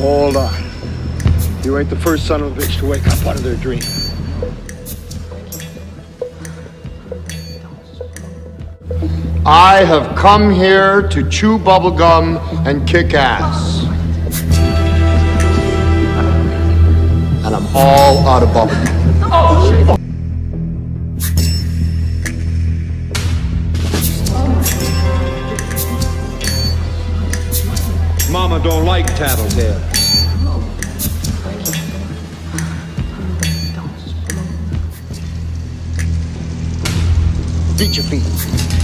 hold on. You ain't the first son of a bitch to wake up out of their dream. I have come here to chew bubblegum and kick ass. And I'm all out of bubblegum. Oh, Mama don't like tattletale. Beat your feet.